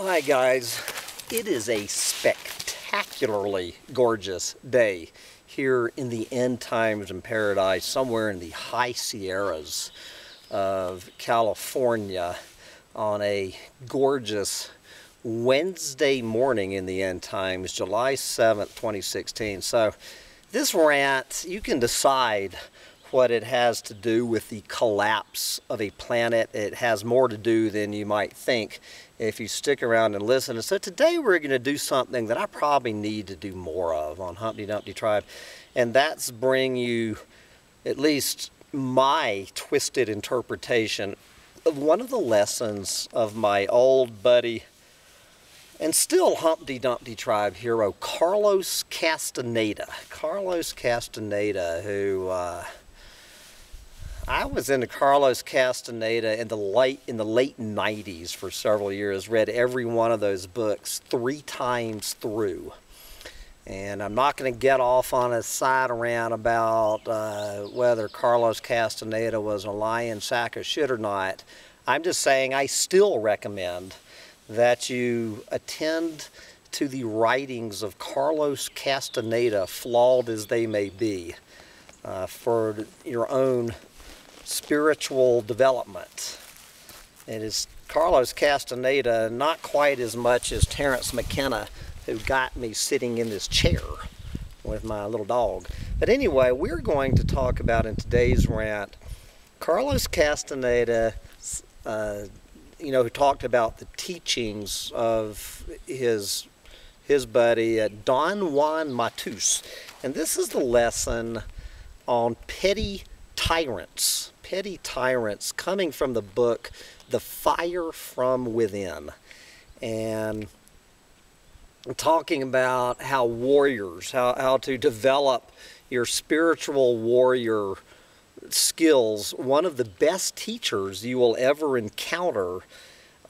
Hi guys, it is a spectacularly gorgeous day here in the end times in paradise, somewhere in the high Sierras of California on a gorgeous Wednesday morning in the end times, July 7th, 2016. So this rant, you can decide what it has to do with the collapse of a planet. It has more to do than you might think if you stick around and listen. And so today we're going to do something that I probably need to do more of on Humpty Dumpty Tribe, and that's bring you at least my twisted interpretation of one of the lessons of my old buddy and still Humpty Dumpty Tribe hero, Carlos Castaneda. Carlos Castaneda, who uh, I was into Carlos Castaneda in the late in the late 90s for several years. Read every one of those books three times through. And I'm not going to get off on a side around about uh, whether Carlos Castaneda was a lion sack of shit or not. I'm just saying I still recommend that you attend to the writings of Carlos Castaneda, flawed as they may be, uh, for your own spiritual development. It is Carlos Castaneda, not quite as much as Terence McKenna, who got me sitting in this chair with my little dog. But anyway, we're going to talk about in today's rant Carlos Castaneda, uh, you know, who talked about the teachings of his his buddy uh, Don Juan Matus. And this is the lesson on petty tyrants petty tyrants coming from the book The Fire from Within. And talking about how warriors, how, how to develop your spiritual warrior skills, one of the best teachers you will ever encounter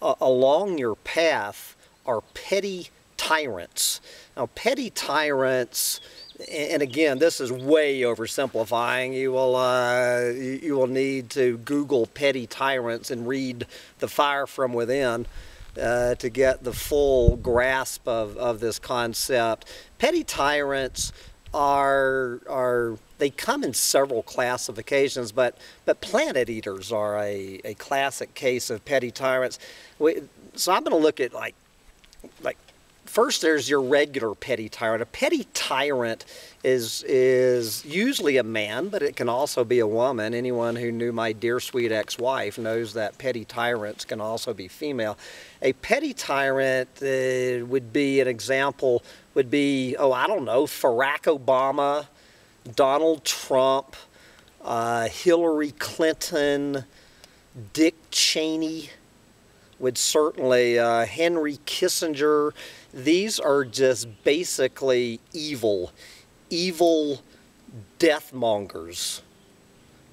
uh, along your path are petty tyrants. Now, petty tyrants and again, this is way oversimplifying. You will uh, you will need to Google petty tyrants and read "The Fire from Within" uh, to get the full grasp of, of this concept. Petty tyrants are are they come in several classifications, but but planet eaters are a, a classic case of petty tyrants. We, so I'm going to look at like like first there's your regular petty tyrant. A petty tyrant is is usually a man, but it can also be a woman. Anyone who knew my dear sweet ex-wife knows that petty tyrants can also be female. A petty tyrant uh, would be an example would be oh I don't know Barack Obama, Donald Trump, uh, Hillary Clinton, Dick Cheney would certainly uh, Henry Kissinger these are just basically evil, evil deathmongers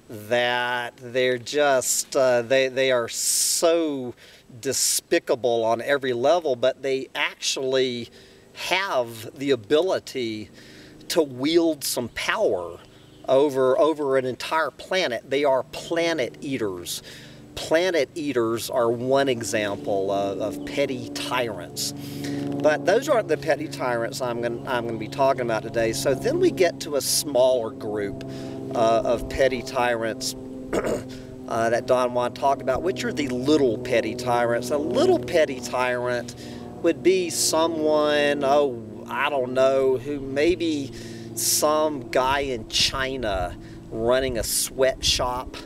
that they're just, uh, they, they are so despicable on every level, but they actually have the ability to wield some power over, over an entire planet. They are planet eaters. Planet eaters are one example of, of petty tyrants. But those aren't the petty tyrants I'm going I'm to be talking about today. So then we get to a smaller group uh, of petty tyrants uh, that Don Juan talked about, which are the little petty tyrants. A little petty tyrant would be someone, oh, I don't know, who maybe some guy in China running a sweatshop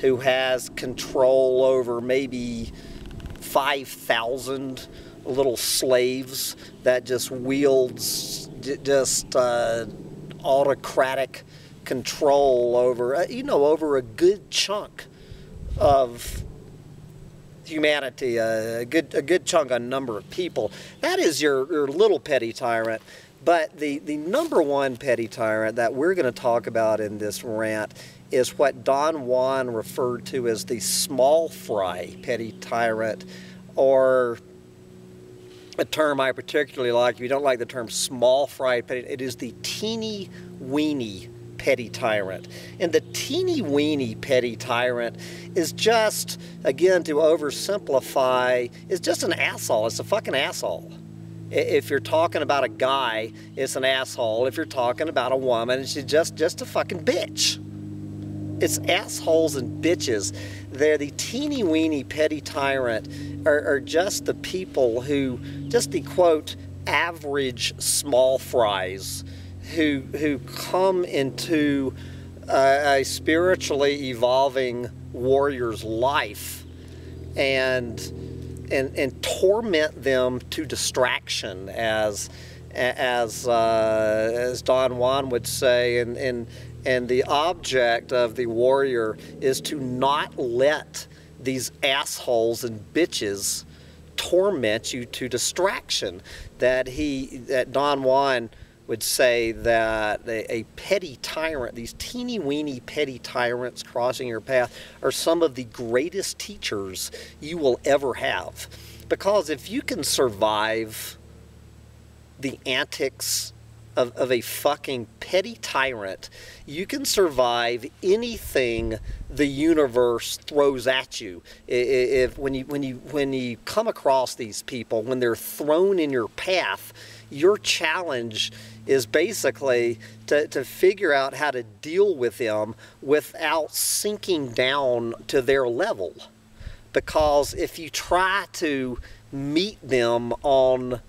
who has control over maybe 5,000 little slaves that just wields just uh, autocratic control over, uh, you know, over a good chunk of humanity, a good a good chunk, a number of people. That is your, your little petty tyrant. But the, the number one petty tyrant that we're going to talk about in this rant is what Don Juan referred to as the small fry petty tyrant, or a term I particularly like. If you don't like the term small fry petty, it is the teeny weeny petty tyrant. And the teeny weeny petty tyrant is just, again, to oversimplify, is just an asshole. It's a fucking asshole. If you're talking about a guy, it's an asshole. If you're talking about a woman, she's just, just a fucking bitch. It's assholes and bitches. They're the teeny weeny petty tyrant are, are just the people who, just the quote, average small fries who, who come into a, a spiritually evolving warrior's life and, and, and torment them to distraction as, as, uh, as Don Juan would say, and, and, and the object of the warrior is to not let these assholes and bitches torment you to distraction. That he, that Don Juan would say that a, a, petty tyrant, these teeny weeny petty tyrants crossing your path, are some of the greatest teachers you will ever have. Because if you can survive the antics of, of a fucking petty tyrant, you can survive anything the universe throws at you. If when you when you when you come across these people, when they're thrown in your path, your challenge is basically to, to figure out how to deal with them without sinking down to their level. Because if you try to meet them on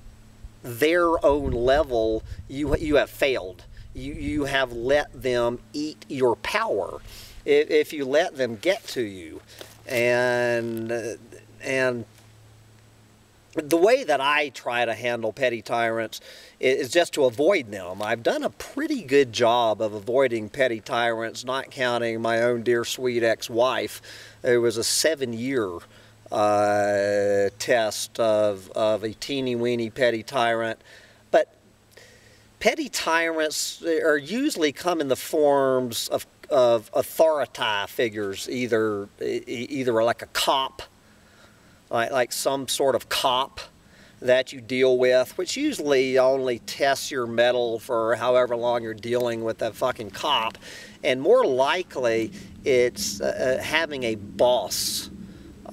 their own level, you, you have failed. You, you have let them eat your power if, if you let them get to you. And, uh, and the way that I try to handle petty tyrants is just to avoid them. I've done a pretty good job of avoiding petty tyrants, not counting my own dear sweet ex-wife. It was a seven-year uh, test of, of a teeny weeny petty tyrant. But petty tyrants are usually come in the forms of, of authority figures, either, either like a cop, like, like some sort of cop that you deal with, which usually only tests your mettle for however long you're dealing with that fucking cop. And more likely, it's uh, uh having a boss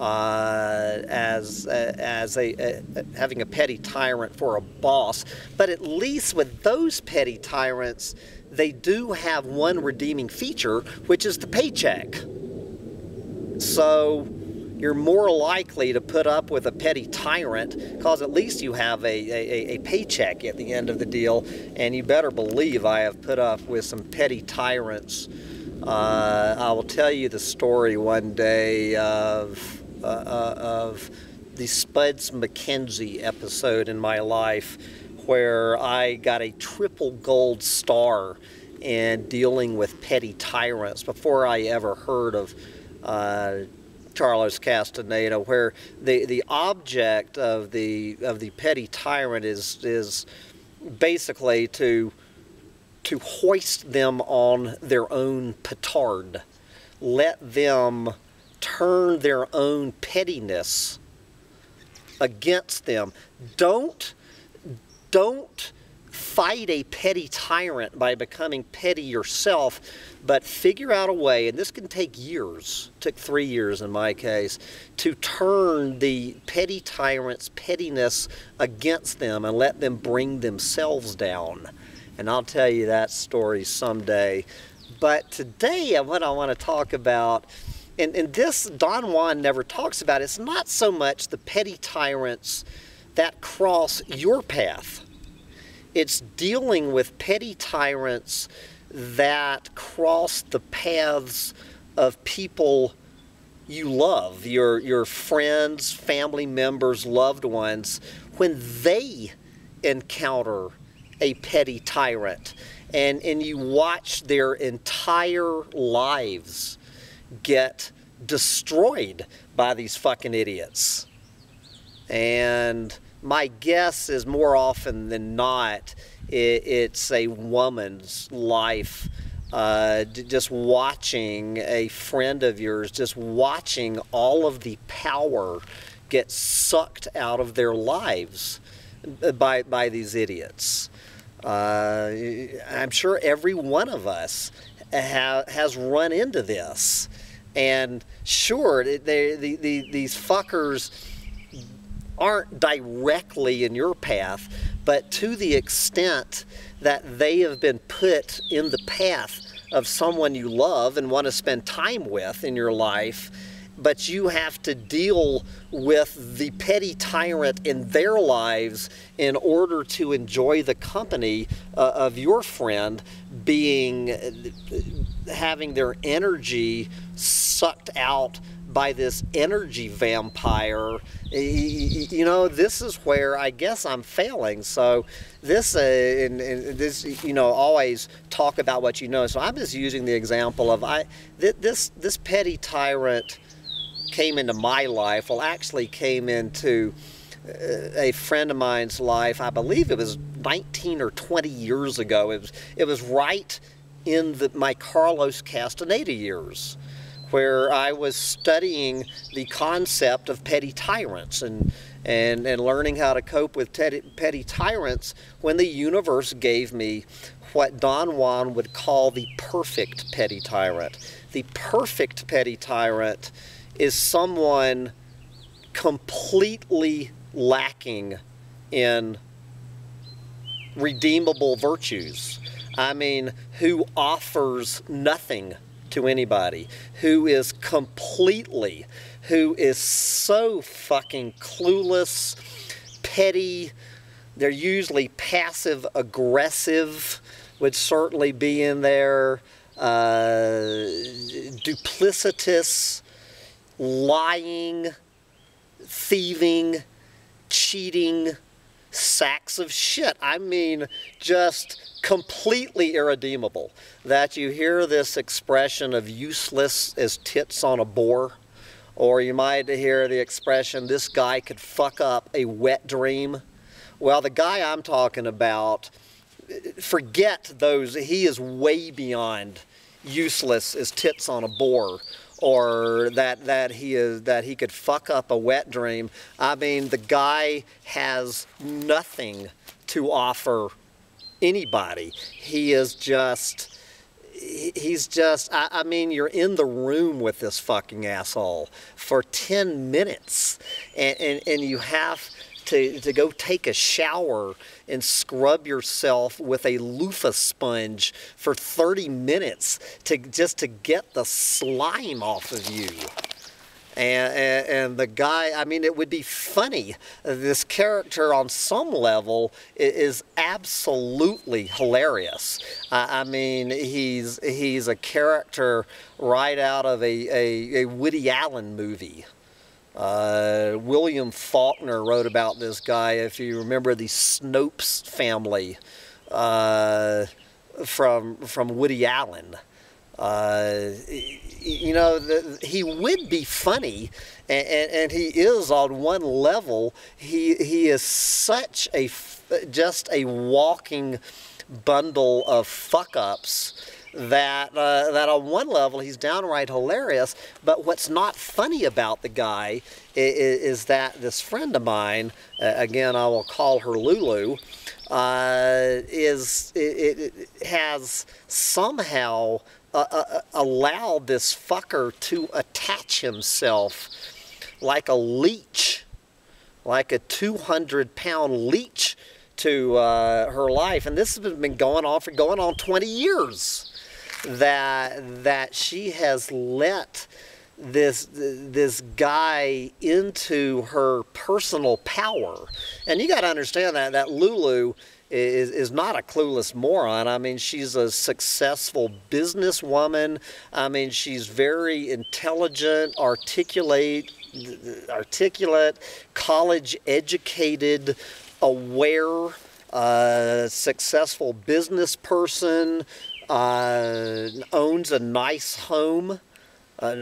uh, as uh, as a, a, having a petty tyrant for a boss. But at least with those petty tyrants, they do have one redeeming feature, which is the paycheck. So you're more likely to put up with a petty tyrant because at least you have a, a, a, paycheck at the end of the deal. And you better believe I have put up with some petty tyrants. Uh, I will tell you the story one day of uh, uh, of the Spuds MacKenzie episode in my life where I got a triple gold star in dealing with petty tyrants before I ever heard of uh, Carlos Castaneda, where the, the object of the of the petty tyrant is is basically to to hoist them on their own petard, let them turn their own pettiness against them. Don't, don't fight a petty tyrant by becoming petty yourself, but figure out a way, and this can take years, took three years in my case, to turn the petty tyrant's pettiness against them and let them bring themselves down. And I'll tell you that story someday. But today, what I want to talk about and, and this Don Juan never talks about. It's not so much the petty tyrants that cross your path. It's dealing with petty tyrants that cross the paths of people you love, your, your friends, family members, loved ones, when they encounter a petty tyrant and, and you watch their entire lives get destroyed by these fucking idiots. And my guess is more often than not, it, it's a woman's life. Uh, just watching a friend of yours, just watching all of the power get sucked out of their lives by, by these idiots. Uh, I'm sure every one of us ha has run into this. And sure, they, the, the, these fuckers aren't directly in your path, but to the extent that they have been put in the path of someone you love and want to spend time with in your life, but you have to deal with the petty tyrant in their lives in order to enjoy the company uh, of your friend being having their energy sucked out by this energy vampire. You know, this is where I guess I'm failing. So this, uh, and, and this, you know, always talk about what you know. So I'm just using the example of I, this, this petty tyrant came into my life. Well, actually came into uh, a friend of mine's life. I believe it was 19 or 20 years ago. It was, it was right in the, my Carlos Castaneda years where I was studying the concept of petty tyrants and, and, and learning how to cope with petty, petty tyrants when the universe gave me what Don Juan would call the perfect petty tyrant. The perfect petty tyrant is someone completely lacking in redeemable virtues. I mean, who offers nothing to anybody, who is completely, who is so fucking clueless, petty. They're usually passive aggressive, would certainly be in there, uh, duplicitous, lying, thieving, cheating, sacks of shit. I mean, just completely irredeemable. That you hear this expression of useless as tits on a boar, or you might hear the expression, this guy could fuck up a wet dream. Well, the guy I'm talking about, forget those, he is way beyond useless as tits on a boar or that that he is that he could fuck up a wet dream. I mean, the guy has nothing to offer anybody. He is just he's just I, I, mean you're in the room with this fucking asshole for 10 minutes and, and, and you have to, to go take a shower and scrub yourself with a loofah sponge for 30 minutes to just to get the slime off of you. And, and, and, the guy, I mean, it would be funny. This character, on some level, is absolutely hilarious. I, I mean, he's he's a character right out of a, a, a Woody Allen movie. Uh, William Faulkner wrote about this guy, if you remember the Snopes family uh, from, from Woody Allen. Uh, you know, the, he would be funny, and, and, and, he is on one level. He, he is such a, just a walking bundle of fuck-ups that uh, that on one level he's downright hilarious, but what's not funny about the guy is, is that this friend of mine, uh, again I will call her Lulu, uh, is it, it, has somehow uh, uh, uh, allowed this fucker to attach himself like a leech, like a 200 pound leech to her life. And this has been going on for going on 20 years that that she has let this this guy into her personal power and you got to understand that that Lulu is, is not a clueless moron. I mean, she's a successful businesswoman. I mean, she's very intelligent, articulate, articulate, college educated, aware, uh, successful business person, uh, owns a nice home, uh,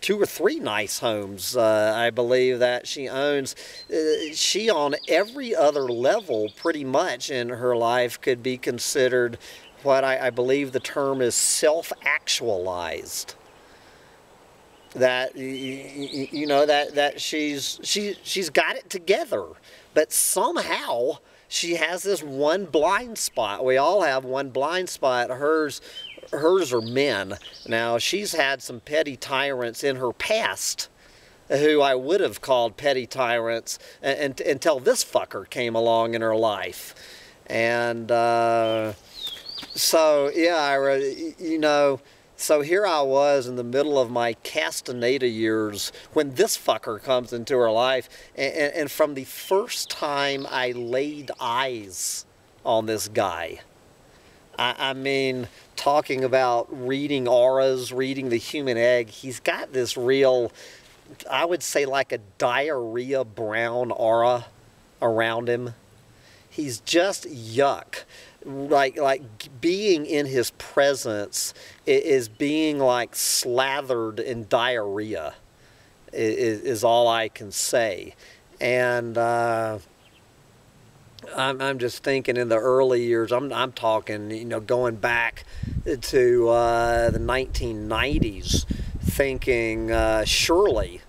two or three nice homes, uh, I believe that she owns. Uh, she, on every other level, pretty much in her life, could be considered what I, I believe the term is self-actualized. That you know that that she's she she's got it together, but somehow she has this one blind spot. We all have one blind spot. Hers hers are men. Now, she's had some petty tyrants in her past who I would have called petty tyrants and, until this fucker came along in her life. And uh, so, yeah, I, you know, so here I was in the middle of my Castaneda years when this fucker comes into her life. And, and from the first time I laid eyes on this guy, I, I mean, talking about reading auras, reading the human egg, he's got this real, I would say like a diarrhea brown aura around him. He's just yuck. Like, like being in his presence is being like slathered in diarrhea is, is all I can say. And, uh, I'm, I'm just thinking in the early years, I'm, I'm talking, you know, going back to uh, the 1990s, thinking, uh, surely,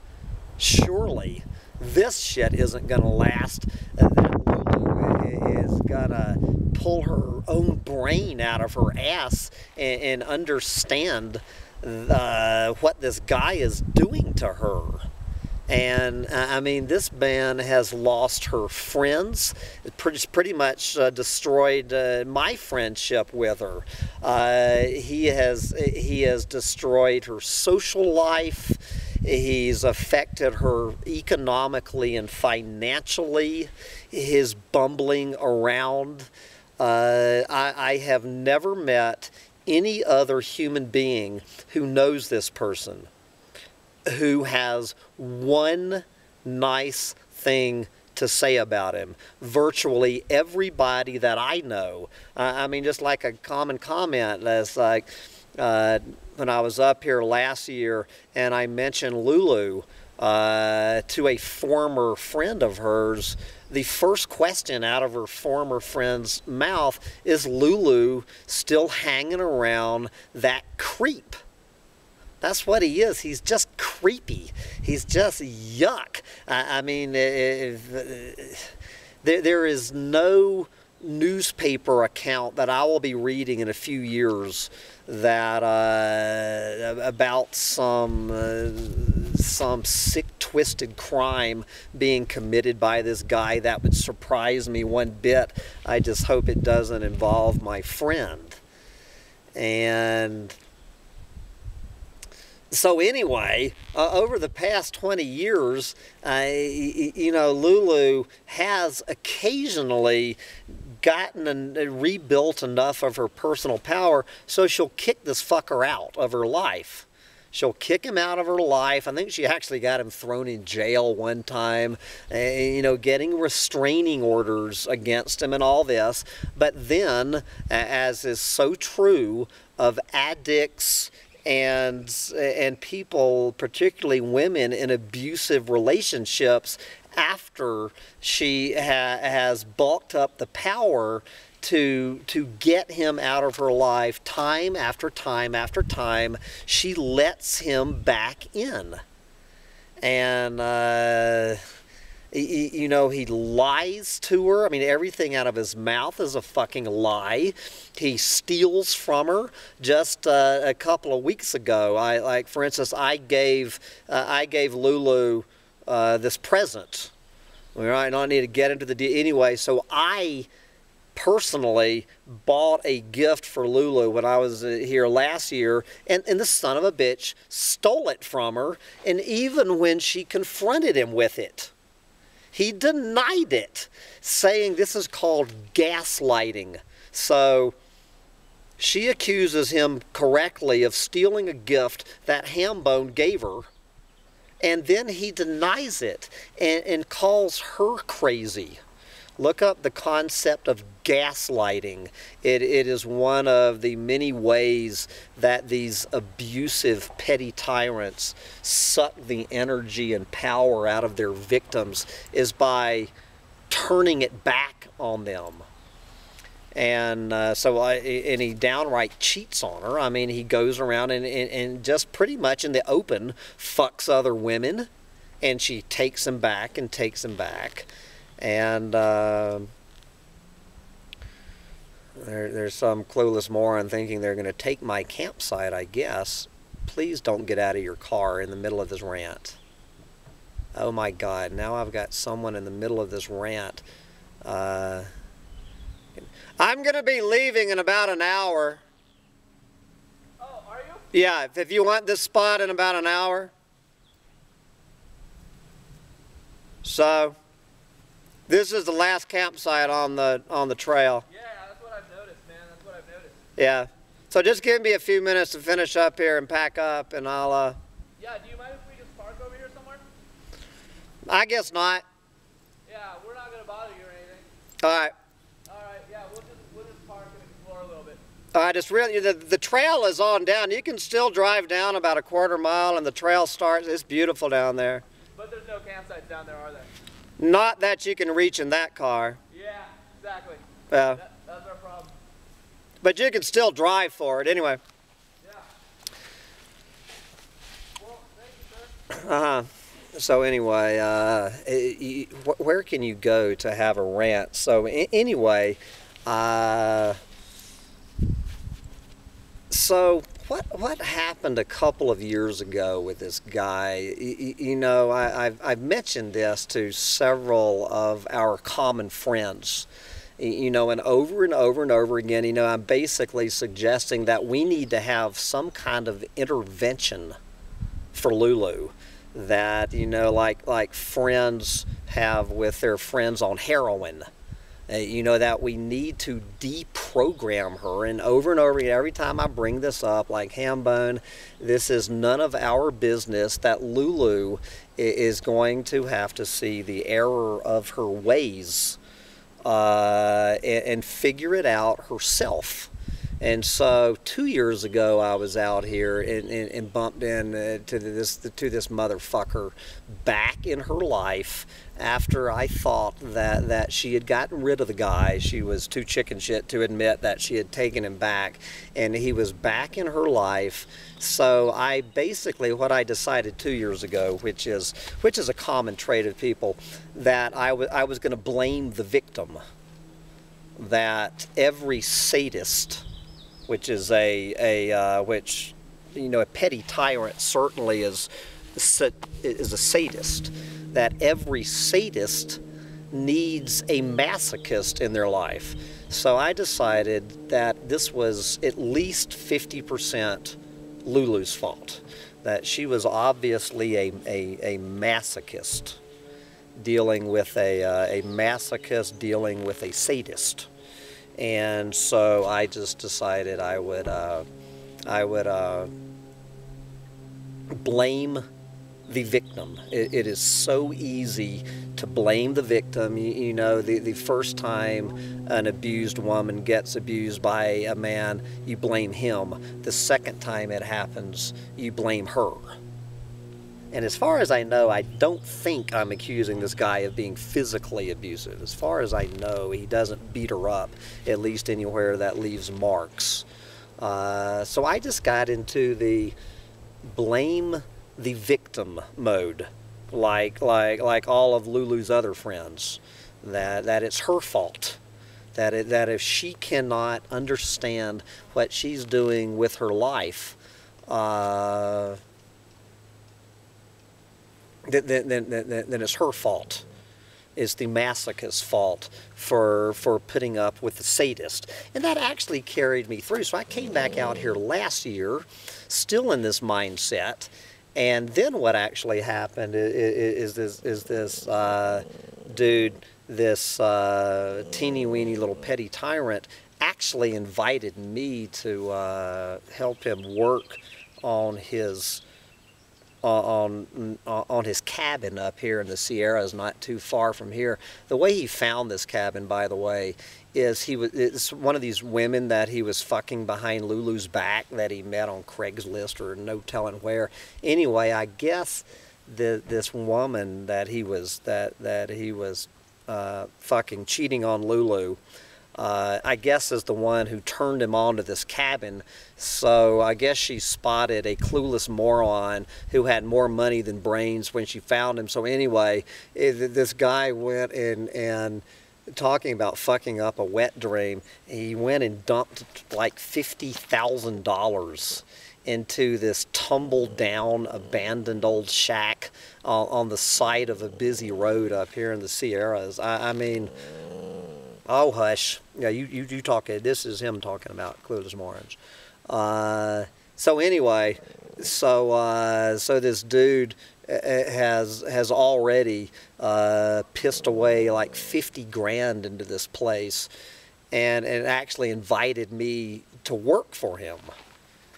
surely, this shit isn't going to last. That Lulu is to pull her own brain out of her ass and, and understand uh, what this guy is doing to her. And uh, I mean, this man has lost her friends. Pretty, pretty much uh, destroyed uh, my friendship with her. Uh, he has he has destroyed her social life. He's affected her economically and financially. His bumbling around. Uh, I, I have never met any other human being who knows this person who has one nice thing to say about him. Virtually everybody that I know, uh, I mean, just like a common comment, that's like uh, when I was up here last year and I mentioned Lulu uh, to a former friend of hers, the first question out of her former friend's mouth is Lulu still hanging around that creep? That's what he is. He's just creepy. He's just yuck. I, I mean, if, if, there, there is no newspaper account that I will be reading in a few years that uh, about some uh, some sick twisted crime being committed by this guy. That would surprise me one bit. I just hope it doesn't involve my friend. And so anyway, uh, over the past 20 years, uh, you know, Lulu has occasionally gotten and rebuilt enough of her personal power so she'll kick this fucker out of her life. She'll kick him out of her life. I think she actually got him thrown in jail one time, uh, you know, getting restraining orders against him and all this. But then, as is so true of addicts and and people, particularly women in abusive relationships, after she ha has bulked up the power to to get him out of her life time after time after time, she lets him back in, and. Uh, you know, he lies to her. I mean, everything out of his mouth is a fucking lie. He steals from her. Just uh, a couple of weeks ago, I like, for instance, I gave uh, I gave Lulu uh, this present. We might not need to get into the anyway. So I personally bought a gift for Lulu when I was uh, here last year, and, and the son of a bitch stole it from her. And even when she confronted him with it. He denied it, saying this is called gaslighting. So she accuses him correctly of stealing a gift that Hambone gave her. And then he denies it and, and calls her crazy. Look up the concept of gaslighting. It, it is one of the many ways that these abusive, petty tyrants suck the energy and power out of their victims is by turning it back on them. And uh, so, I, and he downright cheats on her. I mean, he goes around and, and, and just pretty much in the open fucks other women, and she takes him back and takes him back. And uh, There, there's some clueless moron thinking they're going to take my campsite, I guess. Please don't get out of your car in the middle of this rant. Oh my God, now I've got someone in the middle of this rant. Uh, I'm going to be leaving in about an hour. Oh, are you? Yeah, if, if you want this spot in about an hour. So, this is the last campsite on the on the trail. Yeah, that's what I've noticed, man. That's what I've noticed. Yeah. So just give me a few minutes to finish up here and pack up, and I'll. Uh, Yeah, do you mind if we just park over here somewhere? I guess not. Yeah, we're not gonna bother you or anything. All right. All right, yeah, we'll just we'll just park and explore a little bit. Right. It's really the the trail is on down. You can still drive down about a quarter mile, and the trail starts. It's beautiful down there. But there's no campsites down there, are there? Not that you can reach in that car. Yeah, exactly. Uh, That, that's our problem. But you can still drive for it anyway. Yeah. Well, you. Uh-huh. So anyway, uh, you- wh- where can you go to have a rant? So anyway, uh, so what what happened a couple of years ago with this guy? Y- y- You know, I, I've I've mentioned this to several of our common friends. You know, and over and over and over again, you know, I'm basically suggesting that we need to have some kind of intervention for Lulu that you know like like friends have with their friends on heroin. Uh, you know that we need to deprogram her. And over and over again every time i bring this up like hambone this is none of our business that lulu is going to have to see the error of her ways uh, and, and figure it out herself and so two years ago, I was out here and, and, and bumped in uh, to this to this motherfucker back in her life after I thought that that she had gotten rid of the guy. She was too chicken shit to admit that she had taken him back, and he was back in her life. So I basically what I decided two years ago, which is which is a common trait of people, that I I was going to blame the victim. That every sadist which is a a uh, which you know a petty tyrant certainly is is a sadist that every sadist needs a masochist in their life. So i decided that this was at least 50% lulu's fault that she was obviously a, a, a masochist dealing with a, uh, a masochist dealing with a sadist and so I just decided I would uh, I would uh, blame the victim. It, it is so easy to blame the victim. You, you know, the, the first time an abused woman gets abused by a man, you blame him. The second time it happens, you blame her. And as far as I know, I don't think I'm accusing this guy of being physically abusive. As far as I know, he doesn't beat her up, at least anywhere that leaves marks. Uh, so I just got into the blame the victim mode, like like like all of Lulu's other friends, that that it's her fault. That it, that if she cannot understand what she's doing with her life, uh, then, then, then, then, then it's her fault. It's the masochist's fault for for putting up with the sadist, and that actually carried me through. So I came back out here last year, still in this mindset, and then what actually happened is, is this is this uh, dude, this uh, teeny weeny little petty tyrant, actually invited me to uh, help him work on his on on his cabin up here in the Sierras, not too far from here. The way he found this cabin, by the way, is he was it's one of these women that he was fucking behind Lulu's back that he met on Craigslist or no telling where. Anyway, I guess the this woman that he was that that he was uh, fucking cheating on Lulu. Uh, I guess is the one who turned him on to this cabin. So I guess she spotted a clueless moron who had more money than brains when she found him. So anyway, it, this guy went and and talking about fucking up a wet dream. He went and dumped like fifty thousand dollars into this tumble down, abandoned old shack on, on, the side of a busy road up here in the Sierras. I, I mean, oh hush, yeah, you you, you talk. This is him talking about Clueless Orange. Uh, so anyway, so uh, so this dude uh, has has already uh, pissed away like 50 grand into this place and, and actually invited me to work for him.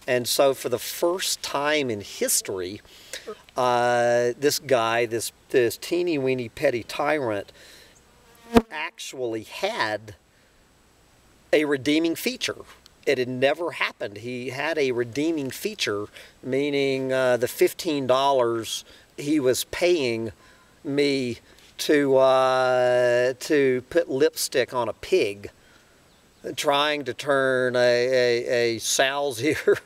And so for the first time in history, uh, this guy, this, this teeny weeny petty tyrant, actually had a redeeming feature. It had never happened. He had a redeeming feature, meaning uh, the $15 he was paying me to uh, to put lipstick on a pig, trying to turn a, a, a sow's ear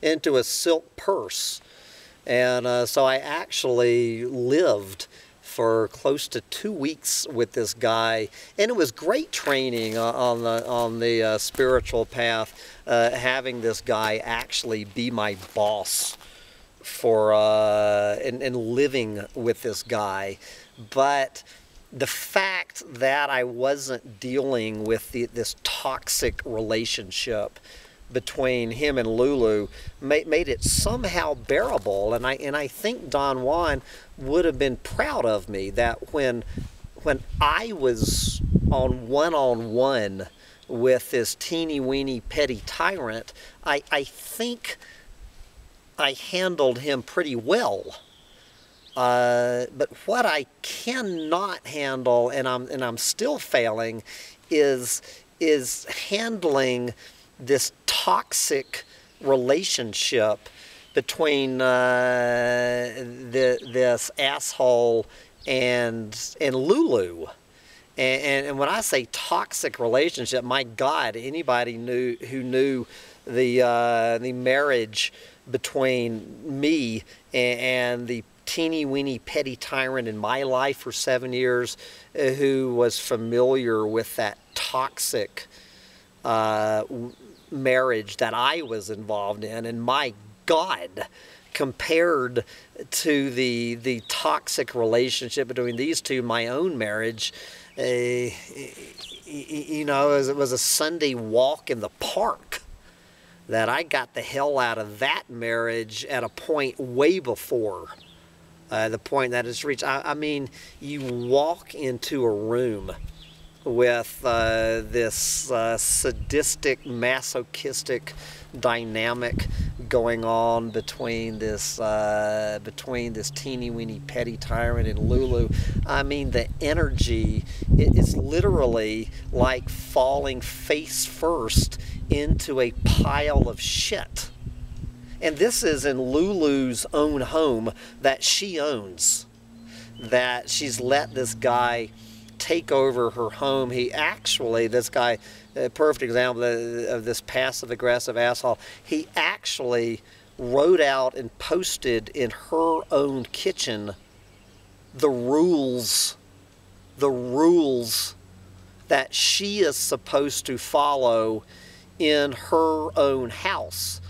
into a silk purse. And uh, so I actually lived for close to two weeks with this guy, and it was great training on the on the uh, spiritual path. Uh, having this guy actually be my boss for uh, and, and living with this guy, but the fact that I wasn't dealing with the, this toxic relationship between him and Lulu made, made it somehow bearable. And I and I think Don Juan would have been proud of me that when when I was on one on one with this teeny weeny petty tyrant, I, I think I handled him pretty well. Uh, but what I cannot handle, and I'm and I'm still failing, is is handling this toxic relationship between uh, the, this asshole and and Lulu. And, and, and, when I say toxic relationship, my God, anybody knew who knew the uh, the marriage between me and, and the teeny weeny petty tyrant in my life for seven years uh, who was familiar with that toxic uh, marriage that I was involved in. And my God, compared to the the toxic relationship between these two, my own marriage, uh, you know, it was a Sunday walk in the park that I got the hell out of that marriage at a point way before uh, the point that it's reached. I, I, mean, you walk into a room with uh, this uh, sadistic, masochistic dynamic going on between this uh, between this teeny weeny petty tyrant and Lulu. I mean, the energy is literally like falling face first into a pile of shit. And this is in Lulu's own home that she owns. That she's let this guy take over her home. He actually, this guy, a perfect example of this passive aggressive asshole, he actually wrote out and posted in her own kitchen the rules, the rules that she is supposed to follow in her own house.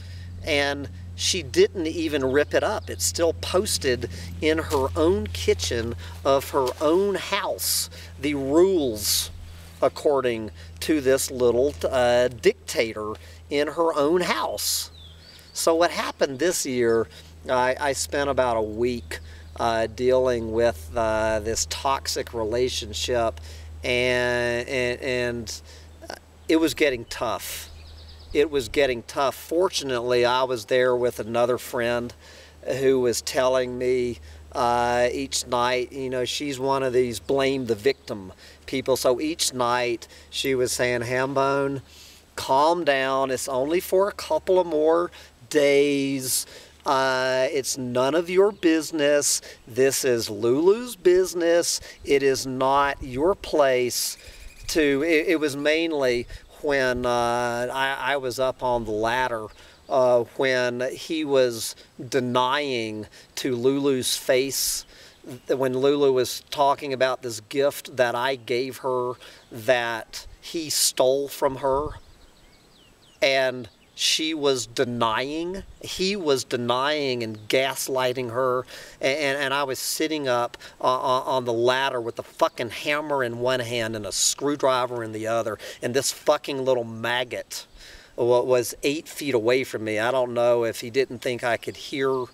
And she didn't even rip it up. It's still posted in her own kitchen of her own house. The rules according to this little uh, dictator in her own house. So what happened this year, I, I spent about a week uh, dealing with uh, this toxic relationship and, and, and it was getting tough it was getting tough. Fortunately, I was there with another friend who was telling me uh, each night, you know, she's one of these blame the victim people. So each night she was saying, Hambone, calm down. It's only for a couple of more days. Uh, it's none of your business. This is Lulu's business. It is not your place to, it, it was mainly when uh, I, I, was up on the ladder uh, when he was denying to Lulu's face when Lulu was talking about this gift that I gave her that he stole from her. And she was denying he was denying and gaslighting her. And, and i was sitting up uh, on the ladder with a fucking hammer in one hand and a screwdriver in the other. And this fucking little maggot was eight feet away from me. I don't know if he didn't think i could hear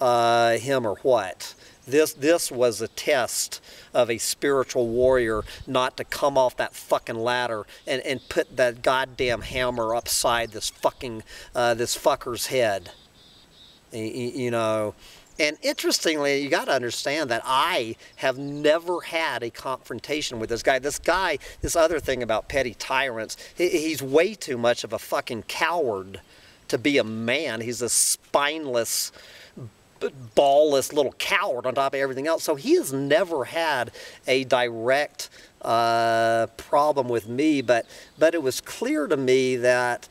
uh, him or what this this was a test of a spiritual warrior not to come off that fucking ladder and, and put that goddamn hammer upside this fucking uh, this fucker's head. You, you know, and interestingly, you got to understand that I have never had a confrontation with this guy. This guy, this other thing about petty tyrants, he, he's way too much of a fucking coward to be a man. He's a spineless ballless little coward on top of everything else. So he has never had a direct uh, problem with me, but but it was clear to me that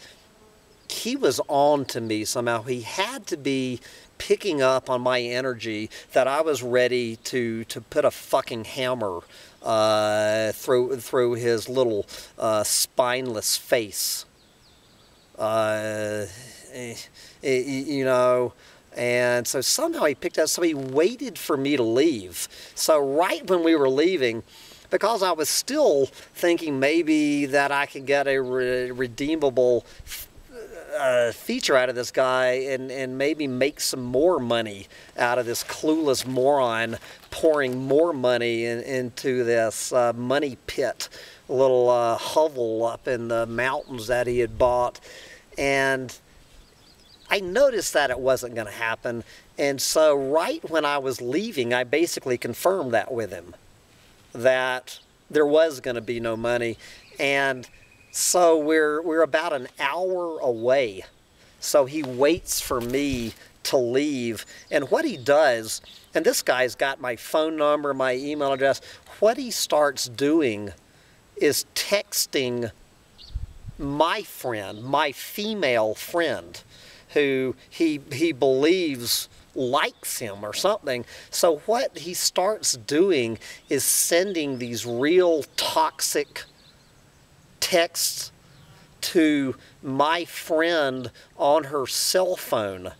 he was on to me somehow. He had to be picking up on my energy that I was ready to to put a fucking hammer uh, through through his little uh, spineless face. Uh, eh, eh, you know. And so somehow he picked up, so he waited for me to leave. So right when we were leaving, because I was still thinking maybe that I could get a re- redeemable uh, feature out of this guy and, and maybe make some more money out of this clueless moron pouring more money in, into this uh, money pit, little uh, hovel up in the mountains that he had bought. And I noticed that it wasn't going to happen. And so, right when I was leaving, I basically confirmed that with him that there was going to be no money. And so, we're, we're about an hour away. So, he waits for me to leave. And what he does, and this guy's got my phone number, my email address, what he starts doing is texting my friend, my female friend who he, he believes likes him or something. So what he starts doing is sending these real toxic texts to my friend on her cell phone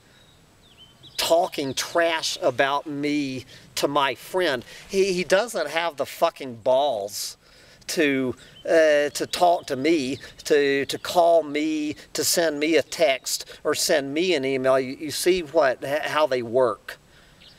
talking trash about me to my friend. He, he doesn't have the fucking balls to uh, to talk to me, to to call me, to send me a text or send me an email. You, you see what how they work.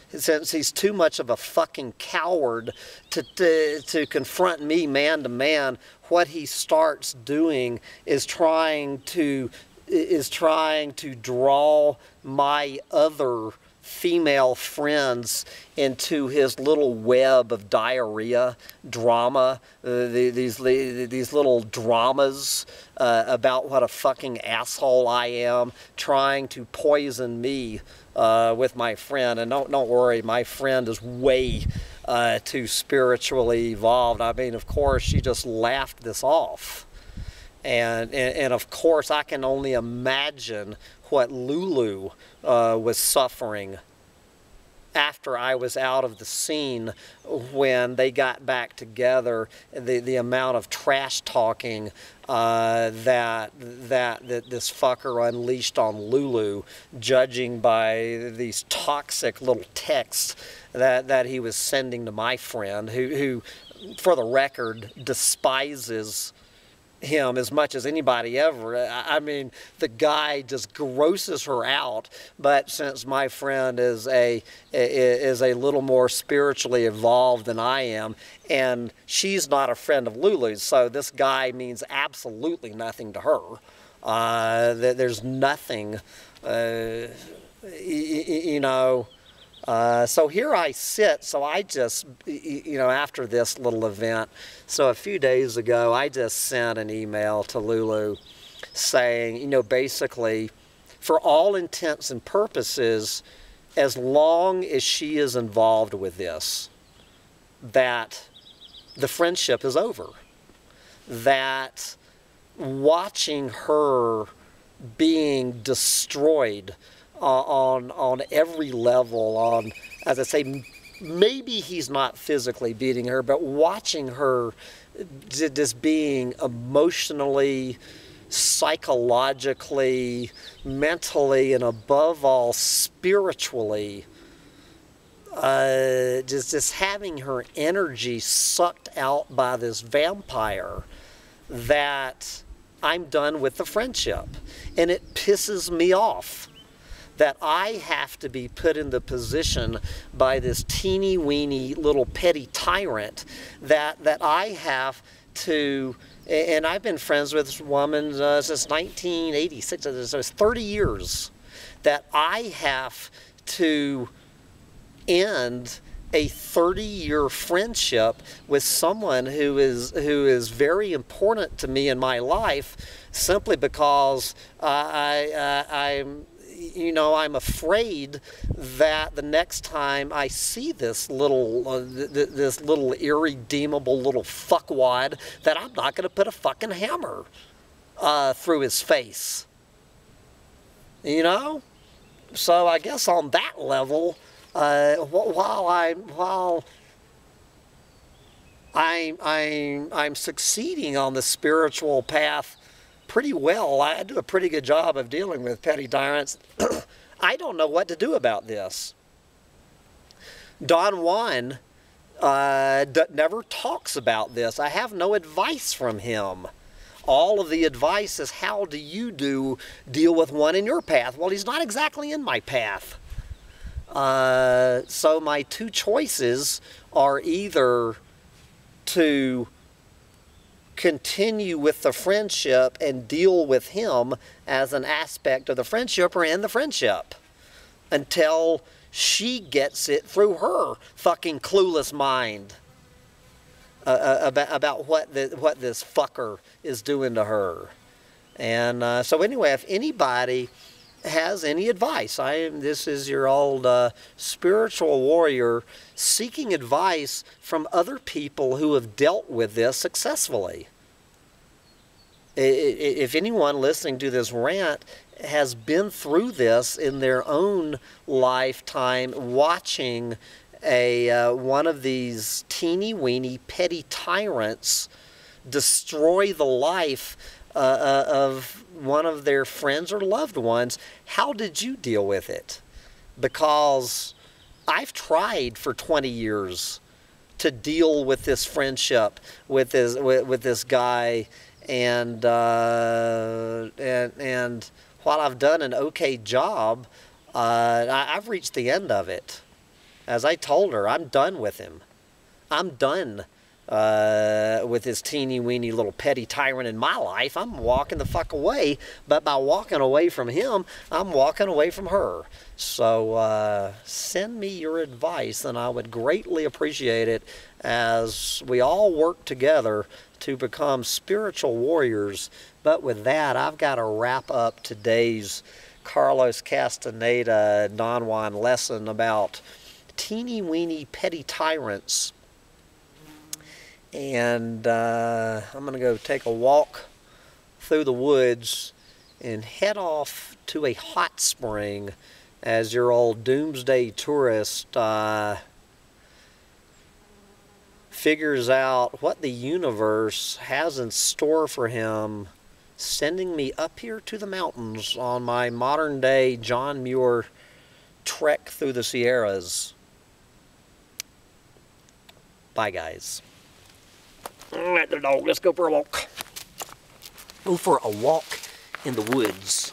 Since he's too much of a fucking coward to, to, to confront me man to man, what he starts doing is trying to is trying to draw my other female friends into his little web of diarrhea drama, uh, the, these these little dramas uh, about what a fucking asshole I am, trying to poison me uh, with my friend. And don't don't worry, my friend is way uh, too spiritually evolved. I mean, of course, she just laughed this off. And, and, and, of course, I can only imagine what Lulu uh, was suffering after I was out of the scene when they got back together, the, the amount of trash talking uh, that, that, that this fucker unleashed on Lulu, judging by these toxic little texts that, that he was sending to my friend, who, who for the record, despises him as much as anybody ever. I mean, the guy just grosses her out. But since my friend is a is a little more spiritually evolved than I am, and she's not a friend of Lulu's, so this guy means absolutely nothing to her. Uh, there's nothing, uh, you know. Uh, so here I sit. So I just, you know, after this little event, so a few days ago, I just sent an email to Lulu saying, you know, basically, for all intents and purposes, as long as she is involved with this, that the friendship is over. That watching her being destroyed on on every level, on as I say, maybe he's not physically beating her, but watching her just being emotionally, psychologically, mentally, and above all, spiritually, uh, just, just having her energy sucked out by this vampire that I'm done with the friendship. And it pisses me off that I have to be put in the position by this teeny weeny little petty tyrant that, that I have to, and I've been friends with this woman uh, since 1986, so it's 30 years that I have to end a 30 year friendship with someone who is who is very important to me in my life simply because uh, I, uh, I'm you know, I'm afraid that the next time I see this little, uh, th this little irredeemable little fuckwad, that I'm not going to put a fucking hammer uh, through his face. You know? So I guess on that level, uh, while I while I'm I'm I'm succeeding on the spiritual path pretty well. I do a pretty good job of dealing with petty tyrants. I don't know what to do about this. Don Juan uh, never talks about this. I have no advice from him. All of the advice is how do you do deal with one in your path? Well, he's not exactly in my path. Uh, so my two choices are either to continue with the friendship and deal with him as an aspect of the friendship or in the friendship until she gets it through her fucking clueless mind uh, uh about, about what, the, what this fucker is doing to her. And uh, so anyway, if anybody has any advice. I am, this is your old uh, spiritual warrior seeking advice from other people who have dealt with this successfully. If anyone listening to this rant has been through this in their own lifetime, watching a uh, one of these teeny weeny petty tyrants destroy the life uh, uh, of one of their friends or loved ones, how did you deal with it? Because I've tried for 20 years to deal with this friendship with this with, with this guy and uh, and and while I've done an okay job, uh, I, I've reached the end of it. As I told her, I'm done with him. I'm done uh, with this teeny weeny little petty tyrant in my life. I'm walking the fuck away, but by walking away from him, I'm walking away from her. So uh, send me your advice, and I would greatly appreciate it as we all work together to become spiritual warriors. But with that, I've got to wrap up today's Carlos Castaneda Don Juan lesson about teeny weeny petty tyrants and uh, I'm going to go take a walk through the woods and head off to a hot spring as your old doomsday tourist uh, figures out what the universe has in store for him sending me up here to the mountains on my modern day John Muir trek through the Sierras. Bye guys. Let the dog, let's go for a walk. Go for a walk in the woods.